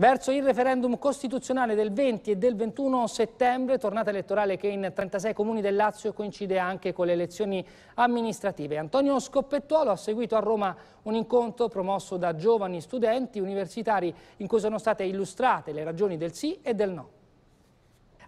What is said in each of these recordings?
Verso il referendum costituzionale del 20 e del 21 settembre, tornata elettorale che in 36 comuni del Lazio coincide anche con le elezioni amministrative. Antonio Scoppettuolo ha seguito a Roma un incontro promosso da giovani studenti universitari in cui sono state illustrate le ragioni del sì e del no.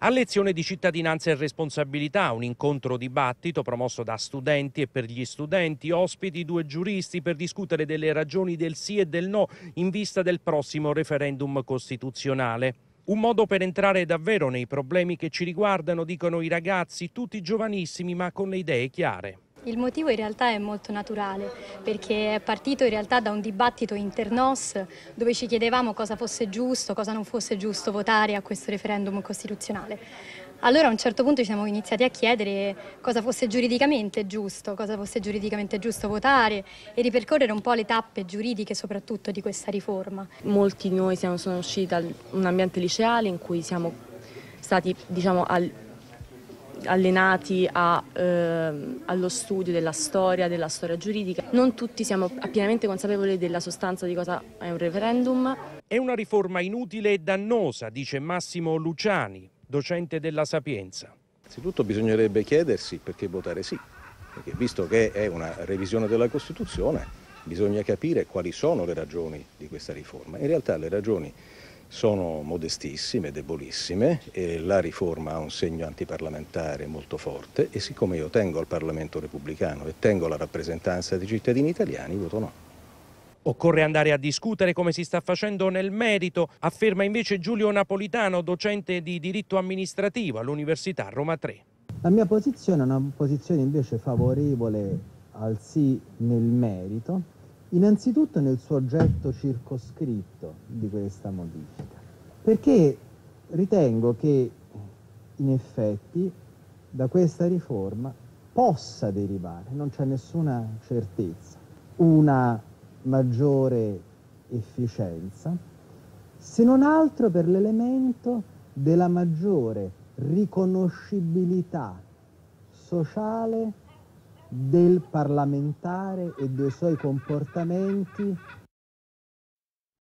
A lezione di cittadinanza e responsabilità, un incontro dibattito promosso da studenti e per gli studenti, ospiti due giuristi per discutere delle ragioni del sì e del no in vista del prossimo referendum costituzionale. Un modo per entrare davvero nei problemi che ci riguardano, dicono i ragazzi, tutti giovanissimi ma con le idee chiare. Il motivo in realtà è molto naturale perché è partito in realtà da un dibattito internos dove ci chiedevamo cosa fosse giusto, cosa non fosse giusto votare a questo referendum costituzionale. Allora a un certo punto ci siamo iniziati a chiedere cosa fosse giuridicamente giusto, cosa fosse giuridicamente giusto votare e ripercorrere un po' le tappe giuridiche soprattutto di questa riforma. Molti di noi siamo, sono usciti da un ambiente liceale in cui siamo stati diciamo, al, allenati a, eh, allo studio della storia, della storia giuridica. Non tutti siamo pienamente consapevoli della sostanza di cosa è un referendum. È una riforma inutile e dannosa, dice Massimo Luciani, docente della Sapienza. Innanzitutto bisognerebbe chiedersi perché votare sì, perché visto che è una revisione della Costituzione bisogna capire quali sono le ragioni di questa riforma. In realtà le ragioni sono modestissime, debolissime e la riforma ha un segno antiparlamentare molto forte e siccome io tengo al Parlamento repubblicano e tengo la rappresentanza dei cittadini italiani, voto no. Occorre andare a discutere come si sta facendo nel merito, afferma invece Giulio Napolitano, docente di diritto amministrativo all'Università Roma 3. La mia posizione è una posizione invece favorevole al sì nel merito, Innanzitutto nel suo oggetto circoscritto di questa modifica, perché ritengo che in effetti da questa riforma possa derivare, non c'è nessuna certezza, una maggiore efficienza, se non altro per l'elemento della maggiore riconoscibilità sociale del parlamentare e dei suoi comportamenti